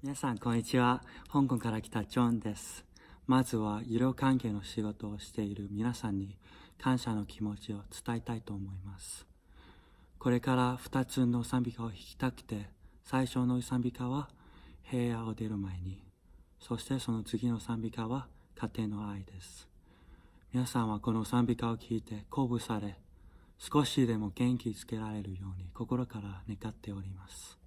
皆さん、こんにちは。香港から来たジョンです。まずは、医療関係の仕事をしている皆さんに感謝の気持ちを伝えたいと思います。これから2つの賛美歌を弾きたくて、最初の賛美歌は平野を出る前に、そしてその次の賛美歌は家庭の愛です。皆さんはこの賛美歌を聴いて鼓舞され、少しでも元気つけられるように心から願っております。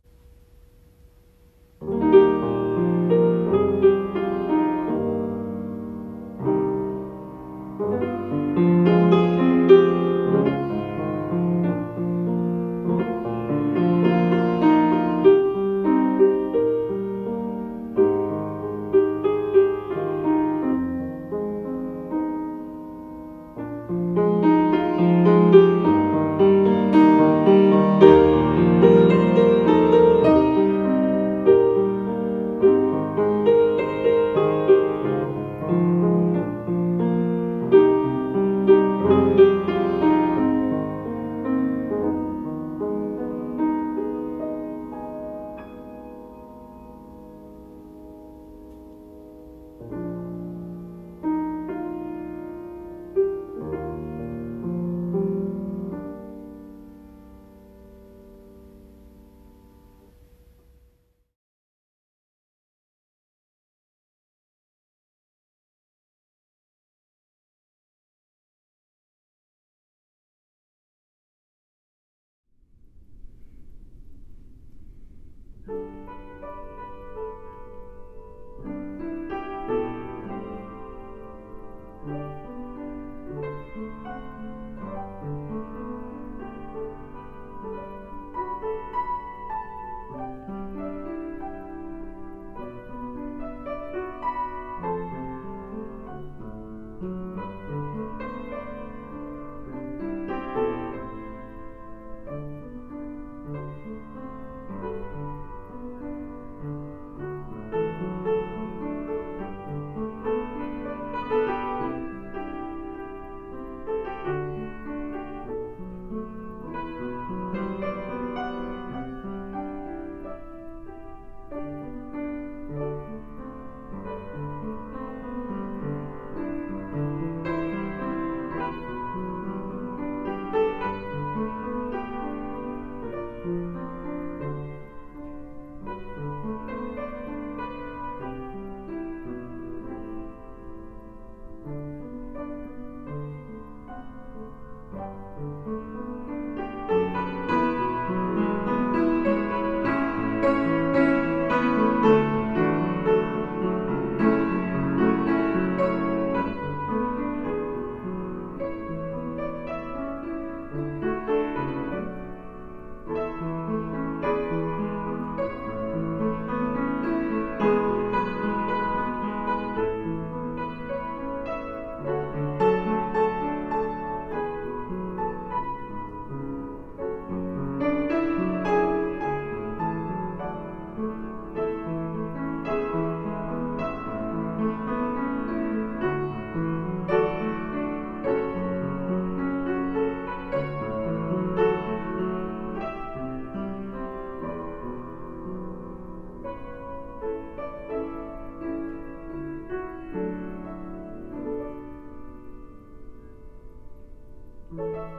Thank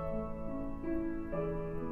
you.